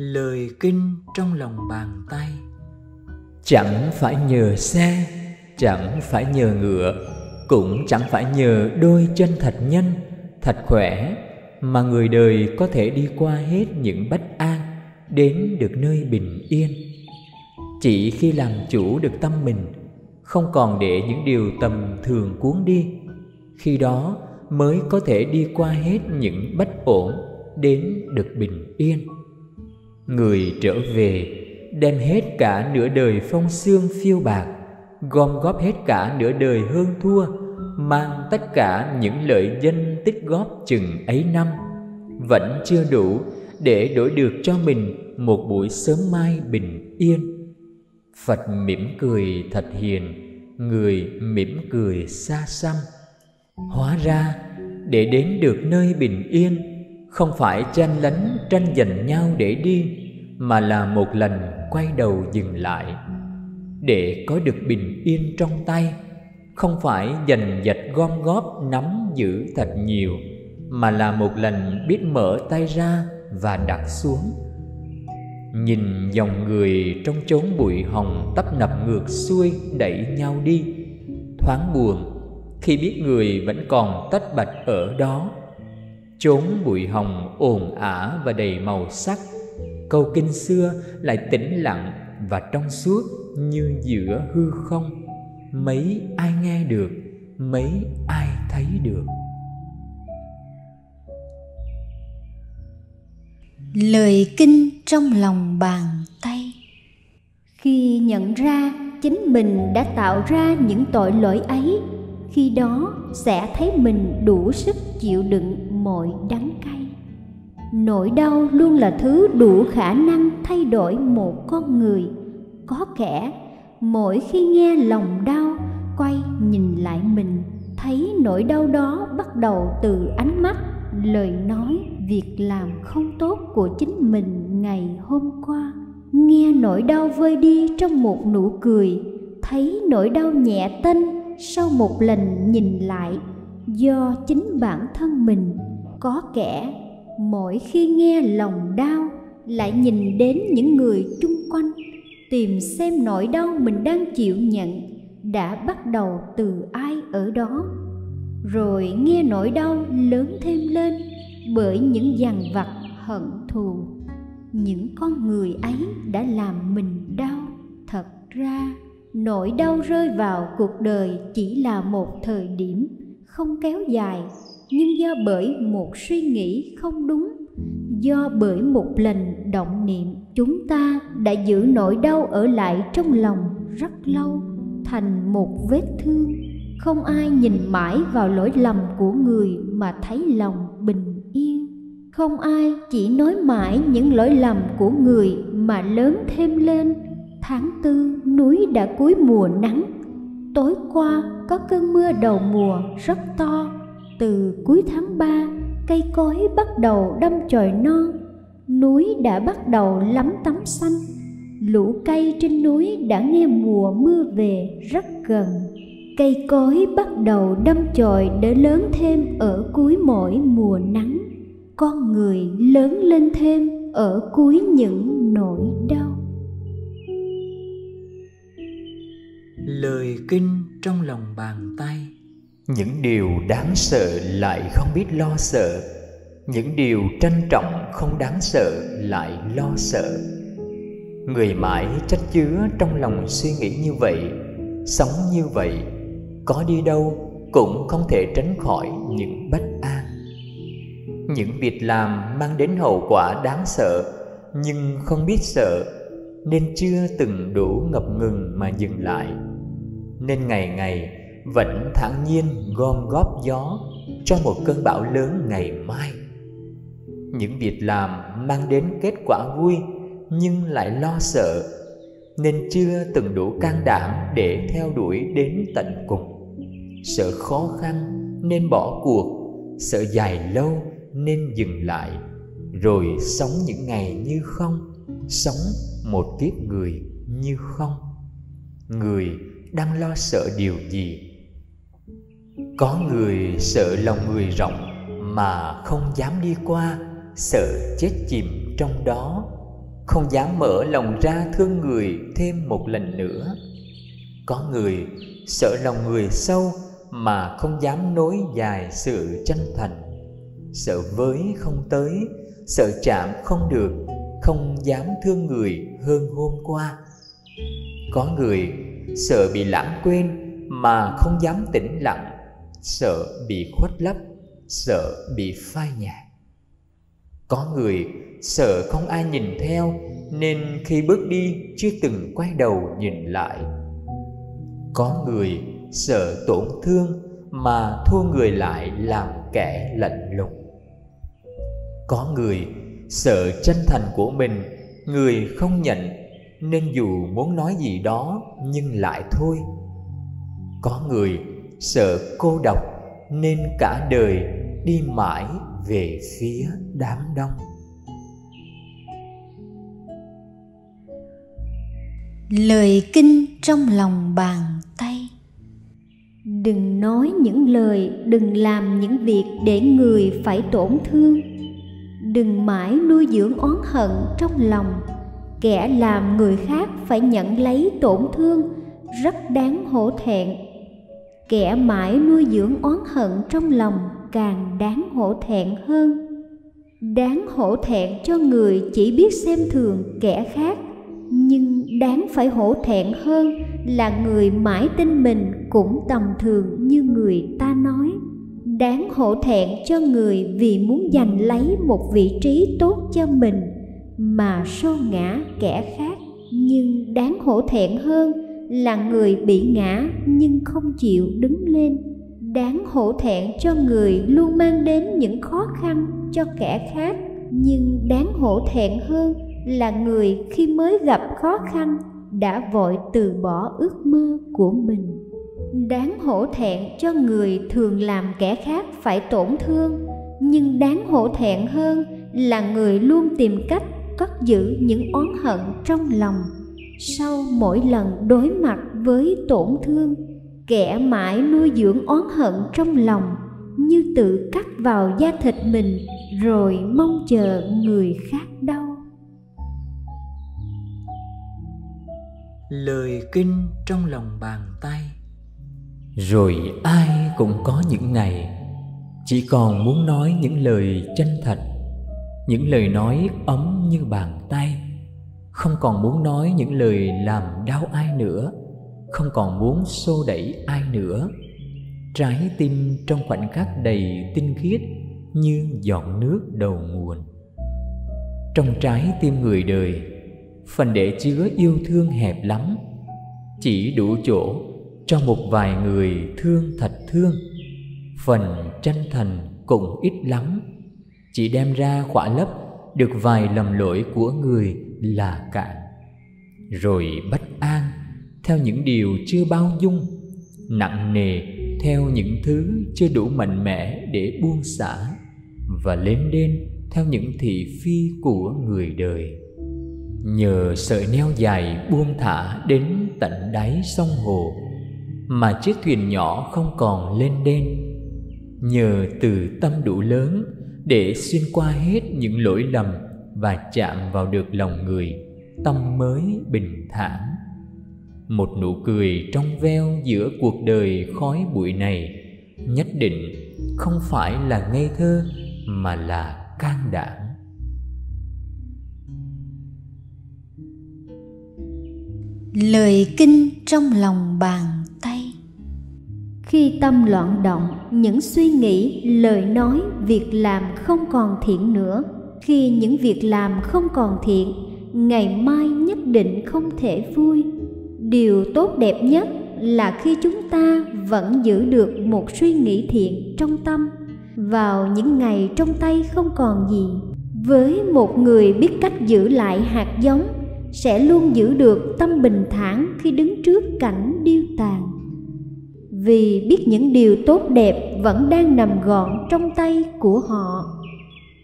lời kinh trong lòng bàn tay. Chẳng phải nhờ xe, chẳng phải nhờ ngựa, cũng chẳng phải nhờ đôi chân thật nhân, thật khỏe mà người đời có thể đi qua hết những bất an, đến được nơi bình yên. Chỉ khi làm chủ được tâm mình, không còn để những điều tầm thường cuốn đi, khi đó mới có thể đi qua hết những bất ổn, đến được bình yên người trở về, đem hết cả nửa đời phong xương phiêu bạc, gom góp hết cả nửa đời hơn thua, mang tất cả những lợi danh tích góp chừng ấy năm. Vẫn chưa đủ để đổi được cho mình một buổi sớm mai bình yên. Phật mỉm cười thật hiền, người mỉm cười xa xăm. Hóa ra, để đến được nơi bình yên, không phải tranh lánh tranh giành nhau để đi mà là một lần quay đầu dừng lại. Để có được bình yên trong tay, không phải dành giật gom góp nắm giữ thật nhiều, mà là một lần biết mở tay ra và đặt xuống. Nhìn dòng người trong chốn bụi hồng tấp nập ngược xuôi đẩy nhau đi. Thoáng buồn, khi biết người vẫn còn tất bạch ở đó, chốn bụi hồng ồn ả và đầy màu sắc câu kinh xưa lại tĩnh lặng và trong suốt như giữa hư không. Mấy ai nghe được, mấy ai thấy được. Lời kinh trong lòng bàn tay. Khi nhận ra chính mình đã tạo ra những tội lỗi ấy, khi đó sẽ thấy mình đủ sức chịu đựng mọi đắng nỗi đau luôn là thứ đủ khả năng thay đổi một con người. Có kẻ, mỗi khi nghe lòng đau, quay nhìn lại mình, thấy nỗi đau đó bắt đầu từ ánh mắt, lời nói, việc làm không tốt của chính mình ngày hôm qua. Nghe nỗi đau vơi đi trong một nụ cười, thấy nỗi đau nhẹ tênh sau một lần nhìn lại do chính bản thân mình. Có kẻ mỗi khi nghe lòng đau, lại nhìn đến những người chung quanh, tìm xem nỗi đau mình đang chịu nhận đã bắt đầu từ ai ở đó. Rồi nghe nỗi đau lớn thêm lên bởi những dằn vặt, hận thù. Những con người ấy đã làm mình đau. Thật ra, nỗi đau rơi vào cuộc đời chỉ là một thời điểm không kéo dài, nhưng do bởi một suy nghĩ không đúng, do bởi một lần động niệm, chúng ta đã giữ nỗi đau ở lại trong lòng rất lâu thành một vết thương. Không ai nhìn mãi vào lỗi lầm của người mà thấy lòng bình yên. Không ai chỉ nói mãi những lỗi lầm của người mà lớn thêm lên. Tháng tư, núi đã cuối mùa nắng tối qua có cơn mưa đầu mùa rất to. Từ cuối tháng ba, cây cối bắt đầu đâm chồi non. Núi đã bắt đầu lắm tấm xanh. Lũ cây trên núi đã nghe mùa mưa về rất gần. Cây cối bắt đầu đâm chồi để lớn thêm ở cuối mỗi mùa nắng. Con người lớn lên thêm ở cuối những nỗi đau. Lời kinh trong lòng bàn tay. Những điều đáng sợ lại không biết lo sợ. Những điều trân trọng không đáng sợ lại lo sợ. Người mãi trách chứa trong lòng suy nghĩ như vậy, sống như vậy, có đi đâu cũng không thể tránh khỏi những bất an. Những việc làm mang đến hậu quả đáng sợ, nhưng không biết sợ, nên chưa từng đủ ngập ngừng mà dừng lại nên ngày ngày vẫn thản nhiên gom góp gió cho một cơn bão lớn ngày mai. Những việc làm mang đến kết quả vui nhưng lại lo sợ, nên chưa từng đủ can đảm để theo đuổi đến tận cùng. Sợ khó khăn nên bỏ cuộc, sợ dài lâu nên dừng lại. Rồi sống những ngày như không, sống một kiếp người như không. Người đang lo sợ điều gì? Có người sợ lòng người rộng mà không dám đi qua, sợ chết chìm trong đó. Không dám mở lòng ra thương người thêm một lần nữa. Có người sợ lòng người sâu mà không dám nối dài sự chân thành. Sợ với không tới, sợ chạm không được, không dám thương người hơn hôm qua. Có người sợ bị lãng quên mà không dám tĩnh lặng. Sợ bị khuất lấp, sợ bị phai nhạt. Có người sợ không ai nhìn theo, nên khi bước đi chưa từng quay đầu nhìn lại. Có người sợ tổn thương mà thua người lại làm kẻ lạnh lùng. Có người sợ chân thành của mình, người không nhận nên dù muốn nói gì đó, nhưng lại thôi. Có người sợ cô độc, nên cả đời đi mãi về phía đám đông. Lời kinh trong lòng bàn tay. Đừng nói những lời, đừng làm những việc để người phải tổn thương. Đừng mãi nuôi dưỡng oán hận trong lòng kẻ làm người khác phải nhận lấy tổn thương, rất đáng hổ thẹn. Kẻ mãi nuôi dưỡng oán hận trong lòng càng đáng hổ thẹn hơn. Đáng hổ thẹn cho người chỉ biết xem thường kẻ khác, nhưng đáng phải hổ thẹn hơn là người mãi tin mình cũng tầm thường như người ta nói. Đáng hổ thẹn cho người vì muốn giành lấy một vị trí tốt cho mình mà sâu ngã kẻ khác, nhưng đáng hổ thẹn hơn là người bị ngã nhưng không chịu đứng lên. Đáng hổ thẹn cho người luôn mang đến những khó khăn cho kẻ khác, nhưng đáng hổ thẹn hơn là người khi mới gặp khó khăn đã vội từ bỏ ước mơ của mình. Đáng hổ thẹn cho người thường làm kẻ khác phải tổn thương, nhưng đáng hổ thẹn hơn là người luôn tìm cách cất giữ những oán hận trong lòng. Sau mỗi lần đối mặt với tổn thương kẻ mãi nuôi dưỡng oán hận trong lòng như tự cắt vào da thịt mình rồi mong chờ người khác đau. Lời kinh trong lòng bàn tay. Rồi ai cũng có những ngày chỉ còn muốn nói những lời chân thật những lời nói ấm như bàn tay. Không còn muốn nói những lời làm đau ai nữa. Không còn muốn xô đẩy ai nữa. Trái tim trong khoảnh khắc đầy tinh khiết như giọt nước đầu nguồn. Trong trái tim người đời, phần để chứa yêu thương hẹp lắm. Chỉ đủ chỗ cho một vài người thương thật thương. Phần chân thành cũng ít lắm chỉ đem ra khỏa lấp được vài lầm lỗi của người là cạn. Rồi bất an, theo những điều chưa bao dung, nặng nề, theo những thứ chưa đủ mạnh mẽ để buông xả và lên đên theo những thị phi của người đời. Nhờ sợi neo dài buông thả đến tận đáy sông hồ, mà chiếc thuyền nhỏ không còn lên đên. Nhờ từ tâm đủ lớn để xuyên qua hết những lỗi lầm và chạm vào được lòng người, tâm mới bình thản. Một nụ cười trong veo giữa cuộc đời khói bụi này nhất định không phải là ngây thơ mà là can đảm. Lời kinh trong lòng bàn khi tâm loạn động, những suy nghĩ, lời nói, việc làm không còn thiện nữa. Khi những việc làm không còn thiện, ngày mai nhất định không thể vui. Điều tốt đẹp nhất là khi chúng ta vẫn giữ được một suy nghĩ thiện trong tâm. Vào những ngày trong tay không còn gì, với một người biết cách giữ lại hạt giống, sẽ luôn giữ được tâm bình thản khi đứng trước cảnh điêu tàn vì biết những điều tốt đẹp vẫn đang nằm gọn trong tay của họ.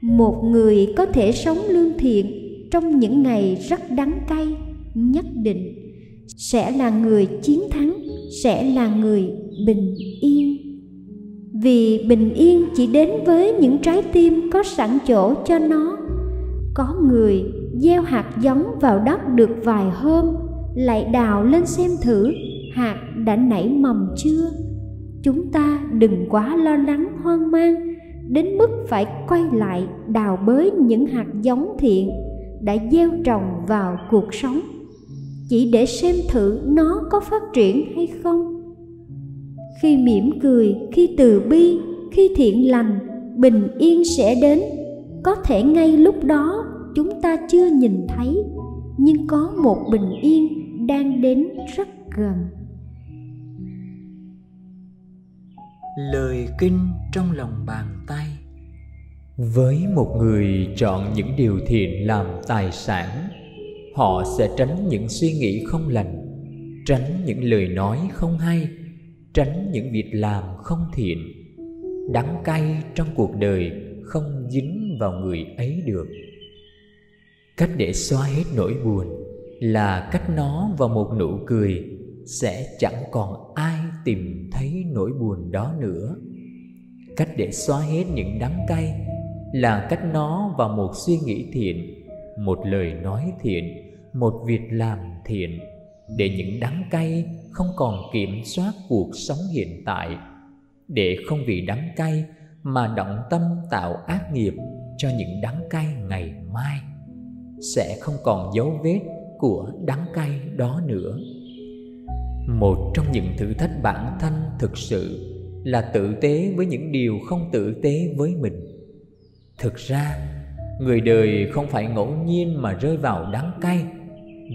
Một người có thể sống lương thiện trong những ngày rất đắng cay, nhất định, sẽ là người chiến thắng, sẽ là người bình yên. Vì bình yên chỉ đến với những trái tim có sẵn chỗ cho nó. Có người gieo hạt giống vào đất được vài hôm, lại đào lên xem thử hạt đã nảy mầm chưa? Chúng ta đừng quá lo lắng, hoang mang, đến mức phải quay lại đào bới những hạt giống thiện đã gieo trồng vào cuộc sống. Chỉ để xem thử nó có phát triển hay không. Khi mỉm cười, khi từ bi, khi thiện lành, bình yên sẽ đến. Có thể ngay lúc đó, chúng ta chưa nhìn thấy, nhưng có một bình yên đang đến rất gần. Lời kinh trong lòng bàn tay. Với một người chọn những điều thiện làm tài sản, họ sẽ tránh những suy nghĩ không lành, tránh những lời nói không hay, tránh những việc làm không thiện. Đắng cay trong cuộc đời không dính vào người ấy được. Cách để xóa hết nỗi buồn là cách nó vào một nụ cười sẽ chẳng còn ai tìm thấy nỗi buồn đó nữa. Cách để xóa hết những đắng cay là cách nó vào một suy nghĩ thiện, một lời nói thiện, một việc làm thiện, để những đắng cay không còn kiểm soát cuộc sống hiện tại, để không vì đắng cay mà động tâm tạo ác nghiệp cho những đắng cay ngày mai, sẽ không còn dấu vết của đắng cay đó nữa một trong những thử thách bản thân thực sự là tự tế với những điều không tự tế với mình. Thực ra, người đời không phải ngẫu nhiên mà rơi vào đắng cay.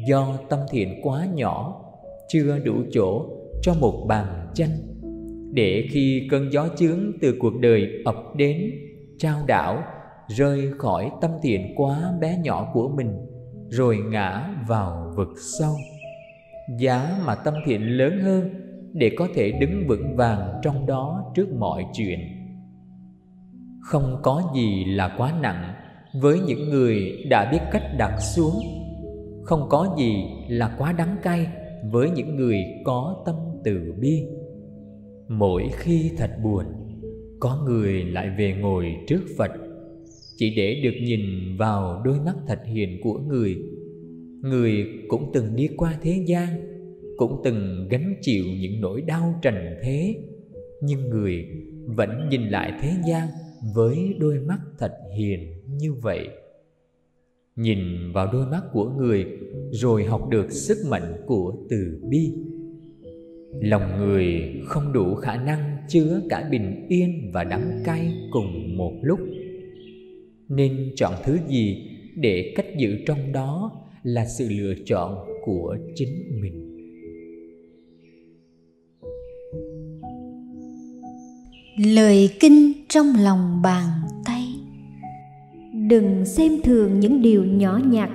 Do tâm thiện quá nhỏ, chưa đủ chỗ cho một bàn chân. Để khi cơn gió chướng từ cuộc đời ập đến, trao đảo, rơi khỏi tâm thiện quá bé nhỏ của mình, rồi ngã vào vực sâu giá mà tâm thiện lớn hơn để có thể đứng vững vàng trong đó trước mọi chuyện. Không có gì là quá nặng với những người đã biết cách đặt xuống. Không có gì là quá đắng cay với những người có tâm từ bi. Mỗi khi thật buồn, có người lại về ngồi trước phật, chỉ để được nhìn vào đôi mắt thật hiền của người người cũng từng đi qua thế gian, cũng từng gánh chịu những nỗi đau trần thế, nhưng người vẫn nhìn lại thế gian với đôi mắt thật hiền như vậy. Nhìn vào đôi mắt của người rồi học được sức mạnh của từ bi. Lòng người không đủ khả năng chứa cả bình yên và đắng cay cùng một lúc. Nên chọn thứ gì để cách giữ trong đó là sự lựa chọn của chính mình. Lời kinh trong lòng bàn tay. Đừng xem thường những điều nhỏ nhặt,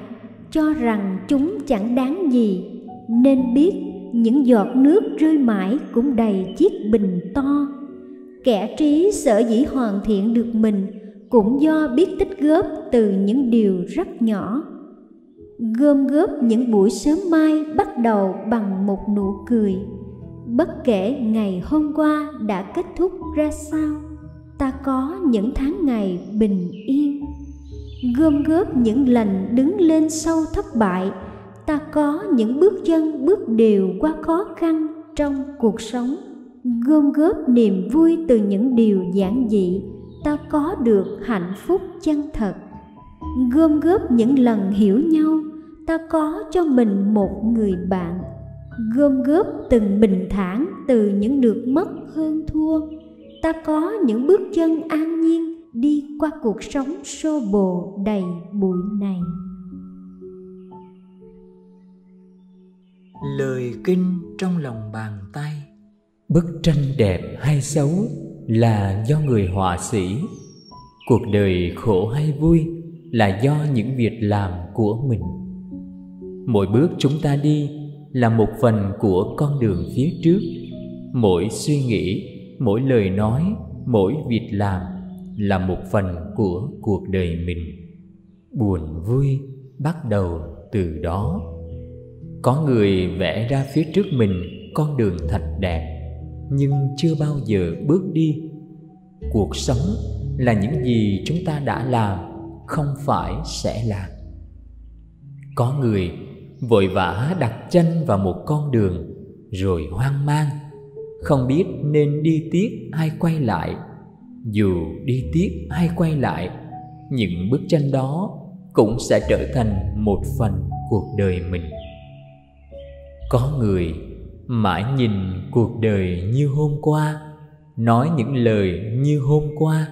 cho rằng chúng chẳng đáng gì. Nên biết những giọt nước rơi mãi cũng đầy chiếc bình to. Kẻ trí sở dĩ hoàn thiện được mình cũng do biết tích góp từ những điều rất nhỏ gom góp những buổi sớm mai bắt đầu bằng một nụ cười. Bất kể ngày hôm qua đã kết thúc ra sao, ta có những tháng ngày bình yên. Gom góp những lần đứng lên sau thất bại, ta có những bước chân, bước đều qua khó khăn trong cuộc sống. Gom góp niềm vui từ những điều giản dị, ta có được hạnh phúc chân thật. Gom góp những lần hiểu nhau ta có cho mình một người bạn gom góp từng bình thản từ những được mất hơn thua. Ta có những bước chân an nhiên đi qua cuộc sống xô bồ đầy bụi này. Lời kinh trong lòng bàn tay. Bức tranh đẹp hay xấu là do người họa sĩ. Cuộc đời khổ hay vui là do những việc làm của mình mỗi bước chúng ta đi là một phần của con đường phía trước. Mỗi suy nghĩ, mỗi lời nói, mỗi việc làm là một phần của cuộc đời mình. Buồn vui bắt đầu từ đó. Có người vẽ ra phía trước mình con đường thật đẹp, nhưng chưa bao giờ bước đi. Cuộc sống là những gì chúng ta đã làm, không phải sẽ làm. Có người vội vã đặt chân vào một con đường, rồi hoang mang. Không biết nên đi tiếp hay quay lại. Dù đi tiếp hay quay lại, những bước chân đó cũng sẽ trở thành một phần cuộc đời mình. Có người mãi nhìn cuộc đời như hôm qua, nói những lời như hôm qua,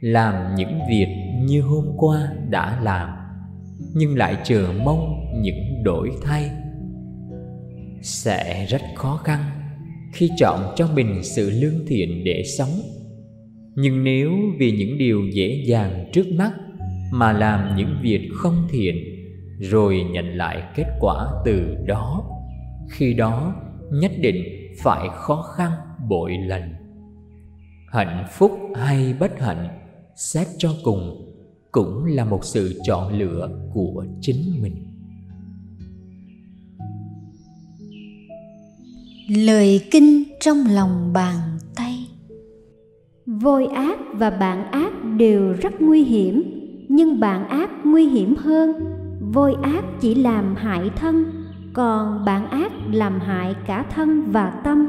làm những việc như hôm qua đã làm nhưng lại chờ mong những đổi thay. Sẽ rất khó khăn khi chọn cho mình sự lương thiện để sống. Nhưng nếu vì những điều dễ dàng trước mắt mà làm những việc không thiện, rồi nhận lại kết quả từ đó, khi đó nhất định phải khó khăn bội lần. Hạnh phúc hay bất hạnh, xét cho cùng cũng là một sự chọn lựa của chính mình. Lời kinh trong lòng bàn tay. Vôi ác và bạn ác đều rất nguy hiểm nhưng bạn ác nguy hiểm hơn. Vôi ác chỉ làm hại thân còn bạn ác làm hại cả thân và tâm.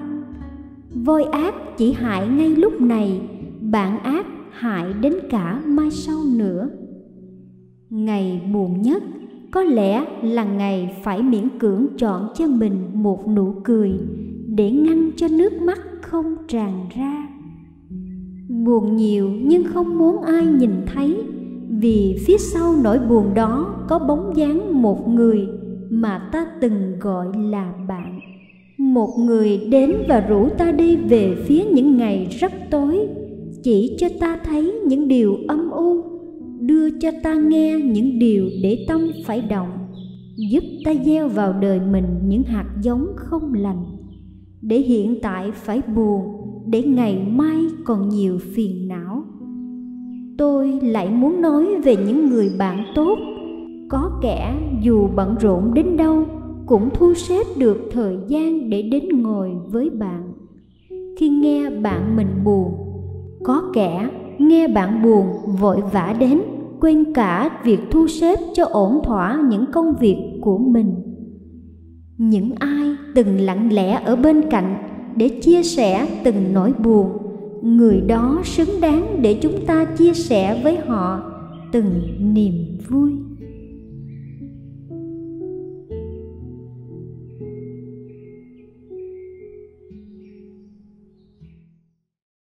Vôi ác chỉ hại ngay lúc này bạn ác hại đến cả mai sau nữa. Ngày buồn nhất, có lẽ là ngày phải miễn cưỡng chọn cho mình một nụ cười để ngăn cho nước mắt không tràn ra. Buồn nhiều nhưng không muốn ai nhìn thấy, vì phía sau nỗi buồn đó có bóng dáng một người mà ta từng gọi là bạn. Một người đến và rủ ta đi về phía những ngày rất tối chỉ cho ta thấy những điều âm u, đưa cho ta nghe những điều để tâm phải động, giúp ta gieo vào đời mình những hạt giống không lành, để hiện tại phải buồn, để ngày mai còn nhiều phiền não. Tôi lại muốn nói về những người bạn tốt, có kẻ dù bận rộn đến đâu cũng thu xếp được thời gian để đến ngồi với bạn. Khi nghe bạn mình buồn có kẻ nghe bạn buồn, vội vã đến, quên cả việc thu xếp cho ổn thỏa những công việc của mình. Những ai từng lặng lẽ ở bên cạnh để chia sẻ từng nỗi buồn, người đó xứng đáng để chúng ta chia sẻ với họ từng niềm vui.